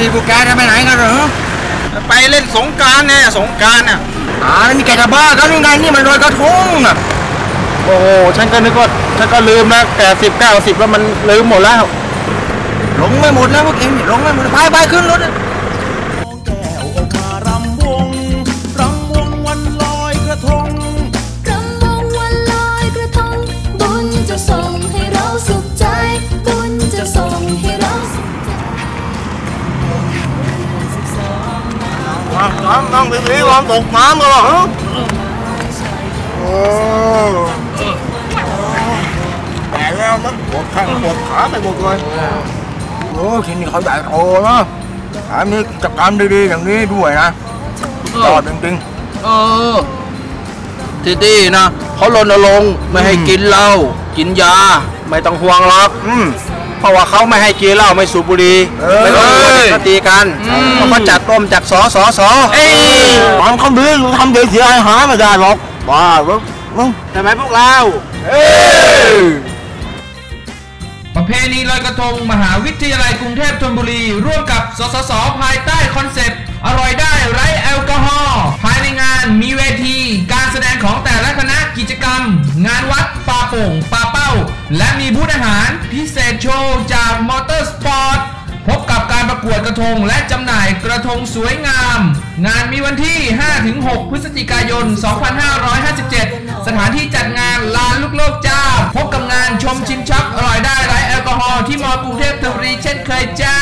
ดีพวกแกจะไปไหนกันเหรอ ไปเล่นสงกรารเนี่ยสงกรารเนี่ยอ่าแล้วมีแกจะบ้ากันยังไงนี่มันลอยกระทงน่ะโอ้โหฉันก็นึกว่าฉันก็ลืมนะแกสิบเก้าสิบแล้วมันลืมหมดแล้ว หลงไม่หมดแล้วพวกเองนี่หลงไม่หมดไปไปขึ้นรถ น้ำน้ำไปสิลองตกน้ำกันเหรอโอ้แต่แล้วมันปวดแข้งปวดขาไปหมดเลยโอ้ทีนี้เขาใหญ่โตนะแถมมีกิจกรรมดีๆอย่างนี้ด้วยนะยอดจริงเออที่นี่นะเขารณรงค์ไม่ให้กินเหล้ากินยา ไม่ต้องห่วงหรอกๆอืม เพราะว่าเขาไม่ให้กินเหล้าไม่สูบบุหรี่เอ้ยไม่ต้องกลัวจะตีกันเพราะเขาจัดต้มจากสอสอสอเอ้ยตอนเขาดื้อทำเสียหายหาไม่ได้หรอกบ้าเว้ยมึงใช่ไหมพวกเราประเพณีลอยกระทงมหาวิทยาลัยกรุงเทพธนบุรี ร่วมกับสสส ภายใต้คอนเซปต์ อร่อยได้ไร้แอลกอฮอล์ภายในงานมีเวที การแสดงของแต่ละคณะกิจกรรม งานวัดปาโป่งปาเป้า และมีบูธอาหารพิเศษโชว์จากมอเตอร์สปอร์ตพบกับการประกวดกระทงและจำหน่ายกระทงสวยงาม งานมีวันที่ 5-6 พฤศจิกายน 2557 สถานที่จัดงานลานลูกโลกเจ้า พบกับงานชมชิมช็อปอร่อยได้ไร้แอลกอฮอล์ที่มอกรุงเทพธนบุรีเช่นเคยจ้า